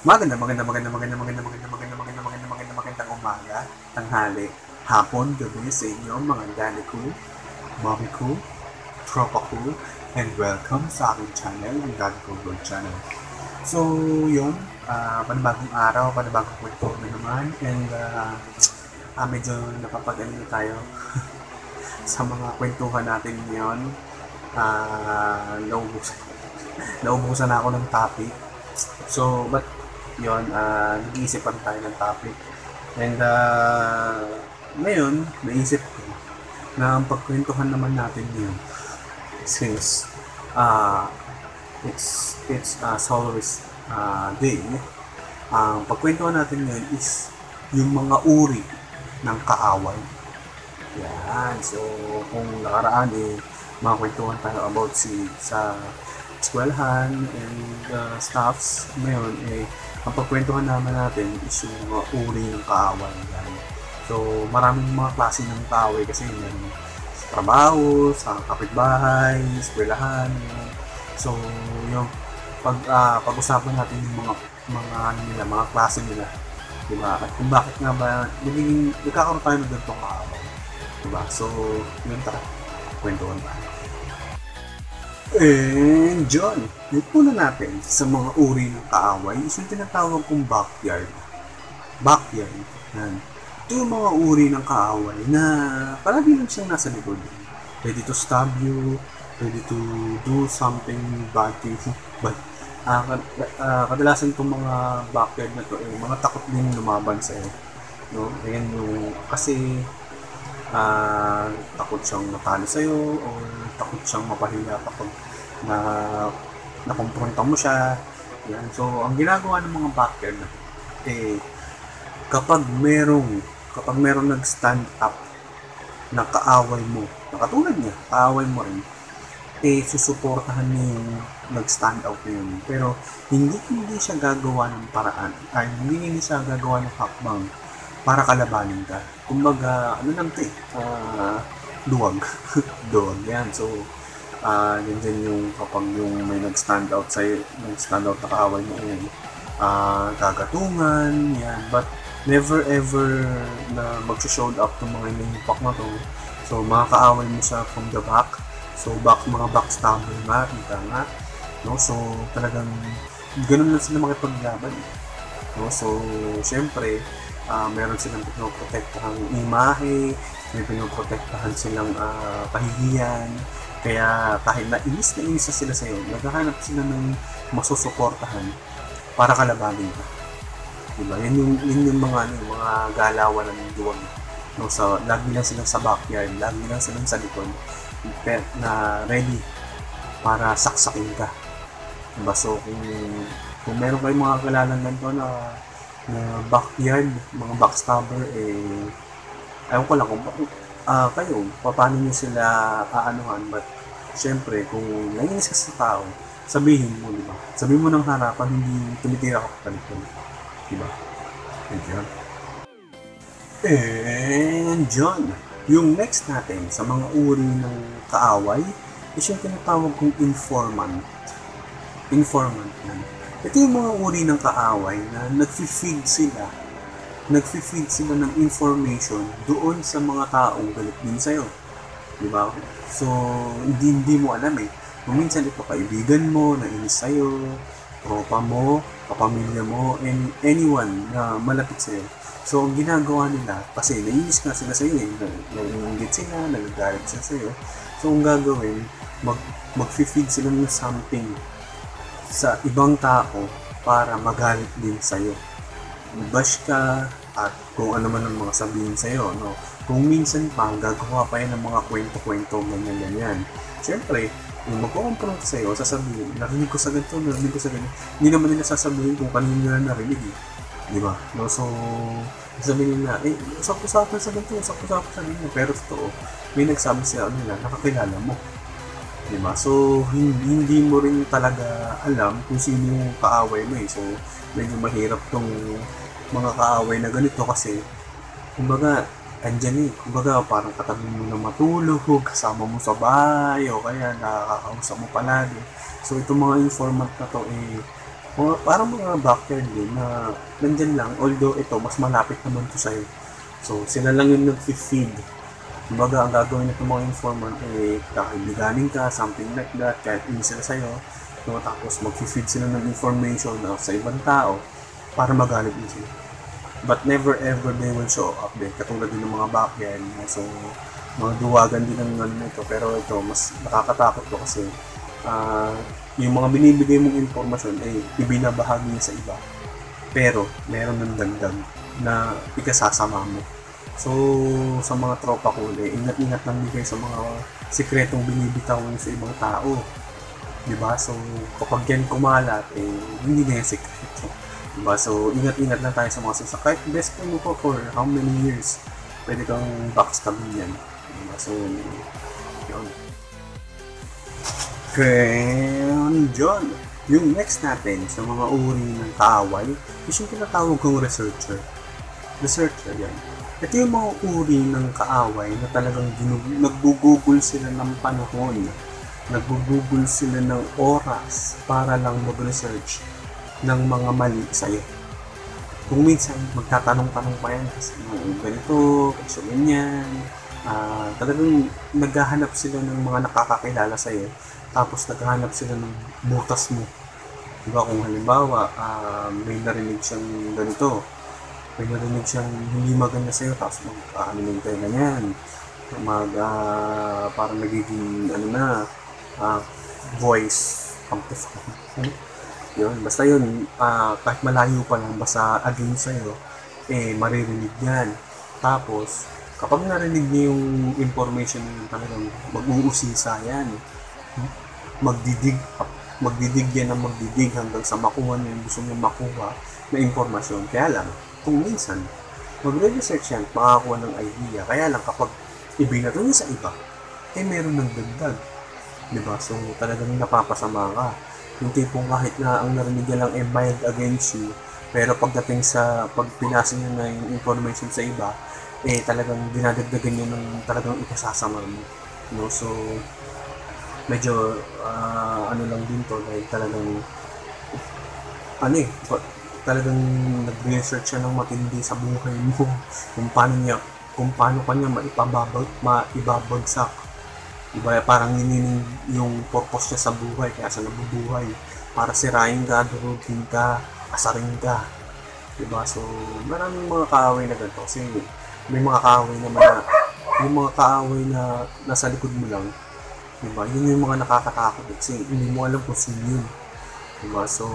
Maganda, maganda, maganda, maganda, maganda, maganda, maganda, maganda, maganda, maganda, magandang umaga, tanghali, hapon, gabi sa inyo, mga dali ko, mommy ko, tropa ko, and welcome sa aking channel, yung Daddy ko Vlog Channel. So, yun, uh, panibagong araw, panibagong kwento na naman, and uh, medyo napapag-ano tayo sa mga kwentuhan natin ngayon. Ah, naubusan, naubusan na ako ng topic. So, but yun, uh, nag-iisipan tayo ng topic. And uh, ngayon, naisip ko na ang pagkwentuhan naman natin yun since uh, it's it's uh, Solaris uh, Day. Ang pagkwentuhan natin ngayon is yung mga uri ng kaaway. Yan. So, kung nakaraan eh, mga kwentuhan tayo about si sa eskwelahan and uh, staffs. Ngayon, eh, ang pagkwentuhan naman natin is yung mga uri ng kaaway. Yan. So, maraming mga klase ng kaaway kasi meron sa trabaho, sa kapitbahay, eskwelahan. So, yung pag uh, pag-usapan natin yung mga mga ano nila, mga klase nila. Diba? At kung bakit nga ba nagiging nagkakaroon tayo ng ganitong kaaway. Diba? So, yun tara. Kwentuhan tayo. And John, yung una natin sa mga uri ng kaaway is tinatawag kong backyard. Backyard. Yan. Ito yung mga uri ng kaaway na palagi lang siyang nasa likod. Ready to stab you, ready to do something bad to you. But, uh, uh, kadalasan itong mga backyard na to, eh, mga takot din lumaban sa'yo. No? Ayan yung, kasi uh, takot siyang matalo sa'yo or takot siyang mapahiya kapag na nakumpronta mo siya. Yan. So, ang ginagawa ng mga backer na eh, kapag merong kapag merong nag-stand up na kaaway mo, na katulad niya, kaaway mo rin, eh, susuportahan niya yung nag-stand out na. Pero, hindi hindi siya gagawa ng paraan, ay hindi hindi siya gagawa ng hakbang para kalabanin ka. Kumbaga, ano lang ito eh, uh, duwag. duwag yan. So, uh, yun din yung kapag yung may nag-stand out sa'yo, nag-stand out na kaaway mo yun, uh, gagatungan, yan. But, never ever na mag-show up ng mga inimpak na to. So, mga kaaway mo siya from the back. So, back, mga backstabber nga, ika nga. No? So, talagang, ganun lang sila makipaglaban. No? So, syempre, uh, meron silang pinoprotektahang imahe, may pinoprotektahan silang uh, pahihiyan, kaya kahit na inis na inis na sila sa'yo, naghahanap sila ng masusuportahan para kalabanin ka. Diba? Yun yung, yun yung mga, ano, mga galawan ng duwag. No, so, lagi lang silang sa backyard, lagi lang silang sa likod na ready para saksakin ka. Diba? So, kung, kung meron kayong mga kalalang ganito na, na backyard, mga backstabber, eh, ayaw ko lang kung uh, kayo, paano nyo sila aanuhan, but syempre, kung naiinis ka sa tao, sabihin mo, di ba? Sabihin mo ng harapan, hindi tumitira ka palikod. Di ba? And yun. And John, yung next natin sa mga uri ng kaaway is yung tinatawag kong informant. Informant yan. Ito yung mga uri ng kaaway na nag-feed sila nag-feed sila ng information doon sa mga taong galit din sa'yo. Di ba? So, hindi, hindi mo alam eh. Kung minsan ito kaibigan mo, nainis sa'yo, tropa mo, kapamilya mo, and anyone na malapit sa'yo. So, ang ginagawa nila, kasi nainis nga sila sa'yo eh, nangingit sila, nagagalit sila sa'yo. So, ang gagawin, mag, mag-feed sila ng something sa ibang tao para magalit din sa'yo. Bash ka, at kung ano man ang mga sabihin sa iyo, no? Kung minsan pa, gagawa pa yan ng mga kwento-kwento, ganyan-ganyan. Siyempre, kung magkukompront sa iyo, sasabihin, narinig ko sa ganito, narinig ko sa ganito. Hindi naman nila sasabihin kung kanino nila narinig eh. Di ba? No, so, sabihin nila, eh, usap-usapan sa ganito, usap-usapan sa ganito. Pero totoo, may nagsabi sa nila, nakakilala mo. Di ba? So, hindi, mo rin talaga alam kung sino yung kaaway mo eh. So, medyo mahirap tong mga kaaway na ganito kasi kumbaga andyan eh, kumbaga parang katabi mo na matulog, kasama mo sa bahay, o kaya nakakausap mo palagi. So itong mga informant na to eh, Mga, parang mga backyard din na nandyan lang, although ito, mas malapit naman to sa'yo. So, sila lang yung nag-feed. Kumbaga, ang gagawin nito mga informant, eh, kakaibiganin ka, something like that, kahit hindi sila sa'yo. No, tapos, mag-feed sila ng information na sa ibang tao para magalit din sila. But never ever they will show up din. Katulad din ng mga backyard. no? So, mga duwagan din ng ano nito. Pero ito, mas nakakatakot to kasi ah, yung mga binibigay mong informasyon ay ibinabahagi niya sa iba. Pero, meron ng dagdag na ikasasama mo. So, sa mga tropa ko, eh, ingat-ingat lang din kayo sa mga sikretong binibitaw sa ibang tao. Diba? So, kapag yan kumalat, eh, hindi na yan sikreto. Diba? So, ingat-ingat lang tayo sa mga sisa. Kahit best friend mo po for how many years, pwede kang backstabin yan. Diba? So, yun. Kaya, John, yung next natin sa mga uri ng kaaway is yung tinatawag kong researcher. Researcher yan. Ito yung mga uri ng kaaway na talagang naggugugol sila ng panahon. Naggugugol sila ng oras para lang mag-research ng mga mali sa'yo. Kung minsan, magtatanong-tanong pa yan kasi yung ganito, kasi ganyan. Ah, talagang naghahanap sila ng mga nakakakilala sa'yo tapos naghahanap sila ng butas mo. Diba kung halimbawa, ah, may narinig siyang ganito, may narinig siyang hindi maganda sa'yo, tapos mag, ah, ano yung tayo ganyan, mag, ah, parang nagiging, ano na, ah, voice amplifier. yun, basta yun, ah, kahit malayo pa lang, basta against sa'yo, eh, maririnig yan. Tapos, kapag narinig niya yung information na yun, talagang mag-uusisa yan magdidig magdidig yan ng magdidig hanggang sa makuha niya yung gusto niya makuha na impormasyon. Kaya lang, kung minsan, magre-research yan, makakuha ng idea. Kaya lang, kapag ibinato niya sa iba, eh meron ng dagdag. Diba? So, talagang napapasama ka. Yung tipong kahit na ang narinig niya lang eh mild against you, pero pagdating sa pag pinasa niya na yung information sa iba, eh talagang dinadagdagan niya ng talagang ipasasama mo. No? So, medyo ah, ano lang din to dahil talagang ano eh talagang nag-research siya ng matindi sa buhay mo. Kung paano niya kung paano kanya maipababag maibabagsak. Diba? Parang yun yung purpose niya sa buhay kaya sa nabubuhay. Para sirain ka, durugin ka, asarin ka. Diba? So maraming mga kaaway na ganito. Kasi may mga kaaway na yung mga kaaway na nasa likod mo lang Diba? Yun yung mga nakakatakot. Kasi hindi mo alam kung sino yun. Diba? So,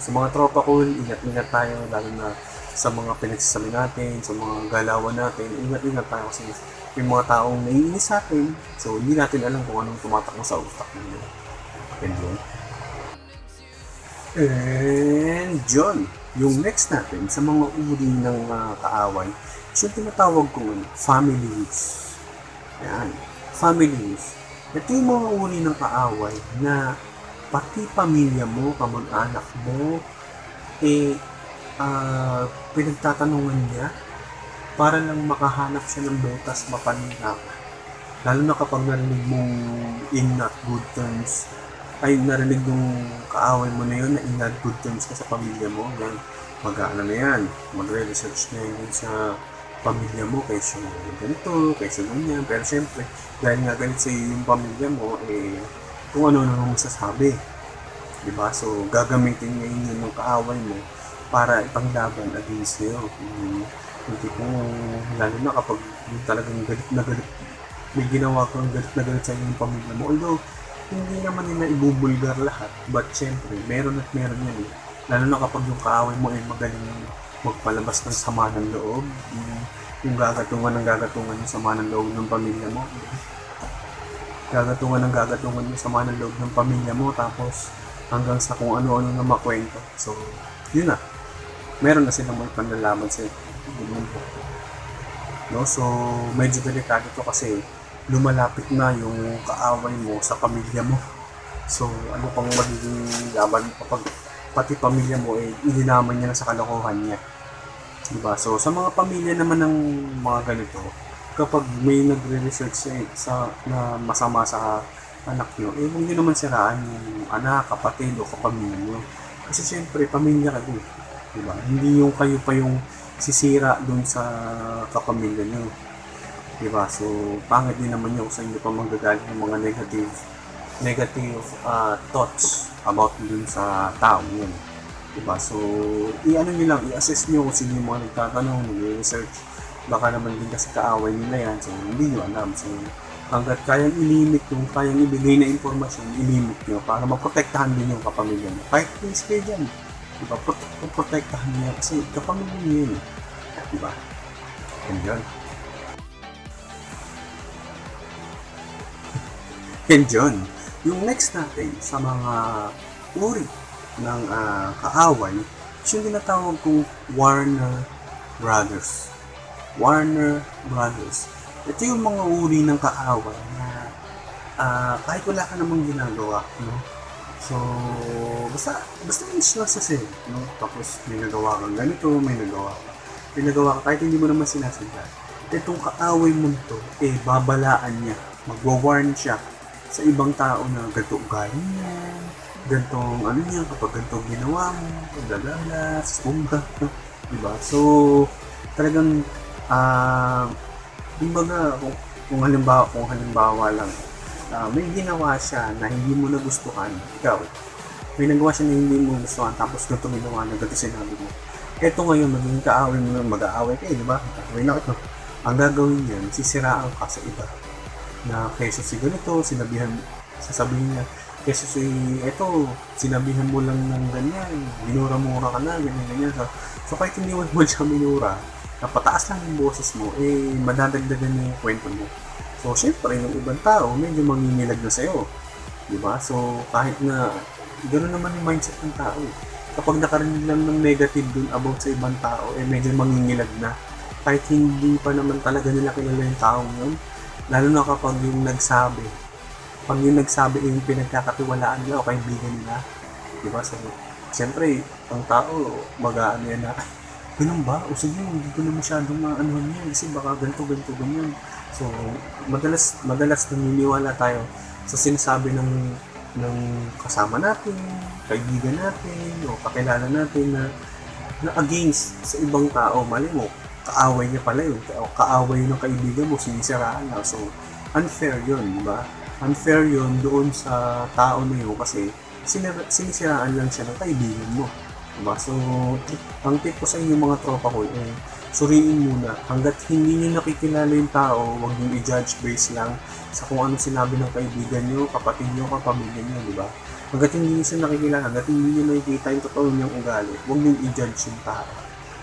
sa mga tropa ko, ingat-ingat tayo, lalo na sa mga pinagsasabi natin, sa mga galawan natin, ingat-ingat tayo kasi may mga taong naiinis sa atin. So, hindi natin alam kung anong tumatakbo sa utak nila. And yun. And John, yung next natin sa mga uri ng uh, kaaway, yung tinatawag kong families. Yan. Families. Ito yung mga uri ng kaaway na pati pamilya mo, kamag-anak mo, eh, ah, pinagtatanungan niya para lang makahanap siya ng butas mapanira ka. Lalo na kapag narinig mong in not good terms, ay narinig nung kaaway mo na yun na in not good terms ka sa pamilya mo, yan, mag-ano na yan, magre-research na yun sa pamilya mo kaysa ganito, kaysa ganyan. Pero syempre, dahil nga galit sa iyo yung pamilya mo, eh, kung ano na masasabi. Diba? So, gagamitin ngayon yun ng kaaway mo para ipanglaban against sa'yo. Yung, yung tipong, lalo na kapag talagang galit na galit, may ginawa kang galit na galit sa yung pamilya mo. Although, hindi naman nila ibubulgar lahat. But syempre, meron at meron yan eh. Lalo na kapag yung kaaway mo ay magaling magpalabas ng sama ng loob. Yung, yung gagatungan ng gagatungan yung sama ng loob ng pamilya mo. Gagatungan ng gagatungan yung sama ng loob ng pamilya mo. Tapos hanggang sa kung ano-ano na makwento. So, yun na. Meron na silang may panlalaman sa po. No? So, medyo delikado to kasi lumalapit na yung kaaway mo sa pamilya mo. So, ano pang magiging laban kapag pati pamilya mo eh, ilinaman niya na sa kalokohan niya. Diba? So, sa mga pamilya naman ng mga ganito, kapag may nagre-research sa, sa na masama sa anak nyo, eh huwag nyo naman siraan yung anak, kapatid o kapamilya nyo. Kasi syempre, pamilya kayo. Diba? Hindi yung kayo pa yung sisira dun sa kapamilya nyo. Diba? So, pangit din naman yung sa inyo pa manggagaling ng mga negative negative uh, thoughts about dun sa tao yun. Diba? So, i-ano nyo lang, i-assess nyo kung sino yung mga nagtatanong, nag-research. Baka naman din kasi kaaway nila yan. So, hindi nyo alam. So, hanggat kayang ilimit yung kayang ibigay na informasyon, ilimit nyo para maprotektahan din yung kapamilya nyo. Kahit please kayo dyan. Diba? Pro- protektahan nyo kasi kapamilya nyo yun. Diba? Yan yun. And yun, yung next natin sa mga uri ng uh, kaaway yung tinatawag kong Warner Brothers. Warner Brothers. Ito yung mga uri ng kaaway na uh, kahit wala ka namang ginagawa, no? So, basta, basta yung stress kasi, no? Tapos may nagawa kang ganito, may nagawa ka. May nagawa ka kahit hindi mo naman sinasadya. Itong kaaway mo to, eh, babalaan niya. Magwa-warn siya sa ibang tao na ganito ugali niya, gantong ano niya, kapag gantong ginawa mo, gagala, sumba, diba? So, talagang, ah, uh, kumbaga, kung, kung halimbawa, kung halimbawa lang, uh, may ginawa siya na hindi mo nagustuhan, ikaw, may nagawa siya na hindi mo gustuhan, tapos ganito ginawa na ganito sinabi mo. Eto ngayon, maging kaaway mo mag-aaway kayo, di ba? Kaaway na ito. Ang gagawin niyan, sisiraan ka sa iba na kaysa si ganito, sinabihan, sasabihin niya, kaysa si, eto, sinabihan mo lang ng ganyan, minura-mura ka na, ganyan, ganyan. So, so kahit hindi mo siya minura, napataas lang yung boses mo, eh, madadagdagan na yung kwento mo. So, syempre, yung ibang tao, medyo mangingilag na sa'yo. Diba? So, kahit na, gano'n naman yung mindset ng tao. Kapag nakarinig lang ng negative dun about sa ibang tao, eh, medyo mangingilag na. Kahit hindi pa naman talaga nila kilala yung tao yun, Lalo na kapag yung nagsabi, pag yung nagsabi yung pinagkakatiwalaan nila o kaibigan nila, di ba? So, siyempre, ang tao, mag-aano yan na, ganun ba? O sige, hindi ko na masyadong maanuhan yan kasi baka ganito, ganito, ganyan. So, madalas, madalas naniniwala tayo sa sinasabi ng ng kasama natin, kaibigan natin, o kakilala natin na na against sa ibang tao, mali mo, kaaway niya pala yun. O kaaway ng kaibigan mo, sinisiraan na. So, unfair yun, di ba? Unfair yun doon sa tao na yun kasi sinisiraan lang siya ng kaibigan mo. Diba? So, ang tip ko sa inyo mga tropa ko, eh, suriin muna. Hanggat hindi nyo nakikilala yung tao, huwag nyo i-judge based lang sa kung ano sinabi ng kaibigan nyo, kapatid nyo, kapamilya nyo, di ba? Hanggat hindi nyo siya nakikilala, hanggat hindi nyo nakikita yung totoo niyang ugali, huwag nyo i-judge yung tao.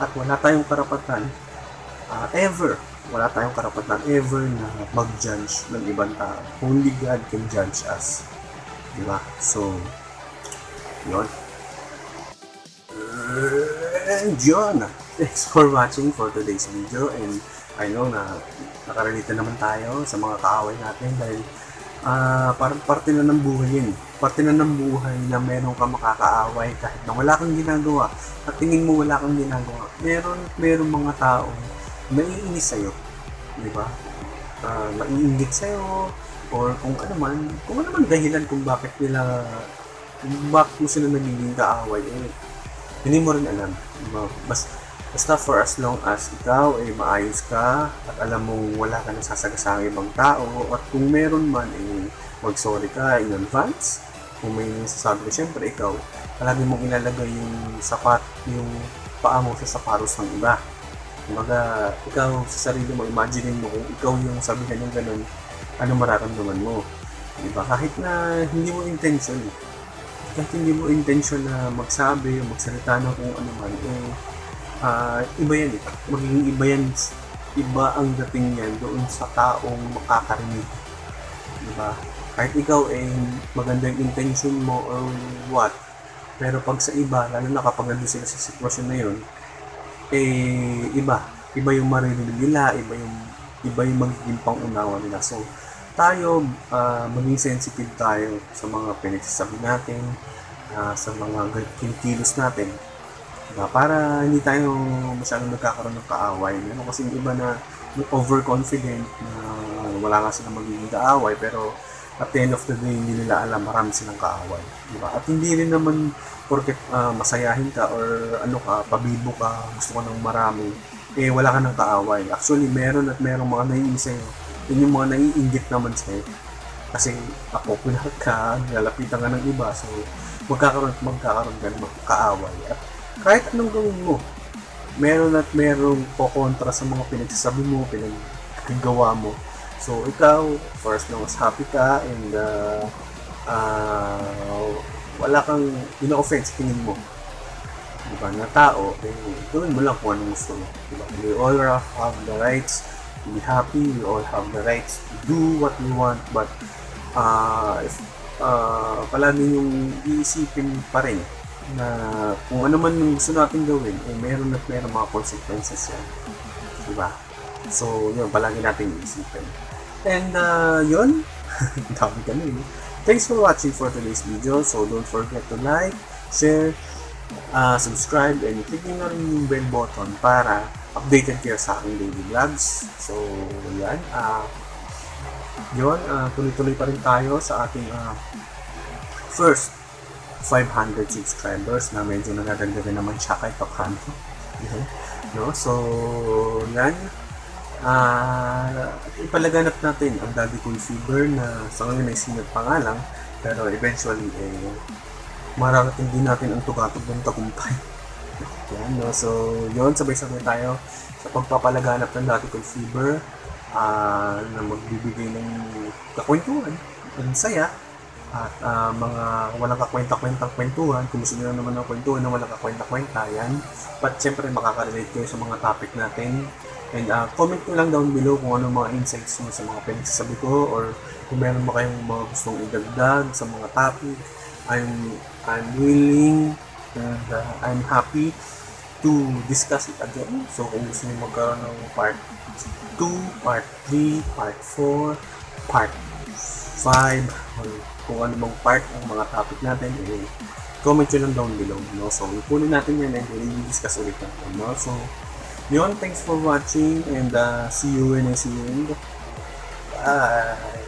At wala tayong karapatan uh, ever, wala tayong karapatan ever na mag-judge ng ibang tao. Only God can judge us. Di ba? So, yun. And yun. Thanks for watching for today's video and I know na nakarelate naman tayo sa mga kaaway natin dahil uh, parang parte na ng buhay yun. Parte na ng buhay na meron ka makakaaway kahit na wala kang ginagawa at tingin mo wala kang ginagawa. Meron, meron mga tao maiinis sa'yo. Di ba? Uh, maiinggit sa'yo, or kung ano man, kung ano man dahilan kung bakit nila, kung bakit mo sila nagiging kaaway, eh, hindi mo rin alam. Bas, basta for as long as ikaw ay maayos ka at alam mong wala ka nasasagasang ibang tao at kung meron man eh, mag-sorry ka in advance kung may sasabi ka, syempre ikaw palagi mong ilalagay yung sapat yung paa mo sa sapatos ng iba Kumbaga, ikaw sa sarili mo, imagine mo kung ikaw yung sabihan ng ganun, ano mararamdaman mo. Diba? Kahit na hindi mo intention, kahit hindi mo intention na magsabi o magsalita ng kung ano man, eh, uh, iba yan eh. Magiging iba yan, iba ang dating yan doon sa taong makakarinig. Diba? Kahit ikaw eh, magandang intention mo or what, pero pag sa iba, lalo na kapag nandun sila sa sitwasyon na yun, eh iba iba yung maririnig nila iba yung iba yung magiging pangunawa nila so tayo uh, maging sensitive tayo sa mga pinagsasabi natin uh, sa mga kinikilos natin uh, para hindi tayo masyadong nagkakaroon ng kaaway ano kasi yung iba na overconfident na wala nga sila magiging kaaway pero at the end of the day, hindi nila alam marami silang kaaway. Di ba? At hindi rin naman porket ah, masayahin ka or ano ka, pabibo ka, gusto ka ng marami, eh wala ka ng kaaway. Actually, meron at merong mga naiisa sa'yo. Yun yung mga naiinggit naman sa'yo. Kasi popular ka, nilalapitan ka ng iba, so magkakaroon at magkakaroon ka ng kaaway. At kahit anong gawin mo, meron at merong kokontra sa mga pinagsasabi mo, pinaggawa mo. So, ikaw, for as long as happy ka and uh, uh, wala kang ino-offend sa tingin mo. Diba, na tao, eh, gawin mo lang kung anong gusto mo. Diba? We all have the rights be happy, we all have the rights to do what we want, but uh, if uh, yung iisipin pa rin na kung ano man yung gusto natin gawin, eh, meron at meron mga consequences yan. Diba? So, yun, palagi natin iisipin. And, uh, yun, dami ka eh. Thanks for watching for today's video. So, don't forget to like, share, uh, subscribe, and click nyo na rin yung bell button para updated kayo sa aking daily vlogs. So, yan. Uh, yun, uh, tuloy-tuloy pa rin tayo sa ating uh, first 500 subscribers na medyo nanadagdagan naman siya kahit paano. no? So, yan. Ah, ipalaganap natin ang Daddy Cool Fever na sa ngayon ay sinat pa nga lang, pero eventually, eh, mararating din natin ang tugatog ng tagumpay. Yan, no? So, yun, sabay-sabay tayo sa pagpapalaganap ng Cool Fever ah, na magbibigay ng kakwentuhan, ng saya, at ah, mga walang kakwenta-kwentang kwentuhan, kung gusto nyo naman ng kwentuhan na walang kakwenta-kwenta, yan. But syempre makaka-relate kayo sa mga topic natin. And uh, comment nyo lang down below kung ano mga insights nyo sa mga pinagsasabi ko or kung meron ba kayong mga gustong idagdag sa mga topic. I'm, I'm willing and uh, I'm happy to discuss it again. So kung gusto nyo magkaroon ng part 2, part 3, part 4, part 5, or kung ano bang part ng mga topic natin, eh, comment nyo lang down below. No? So, ipunin natin yan and i-discuss ulit natin. No? So, yun, thanks for watching and uh, see you when I see you in. Bye!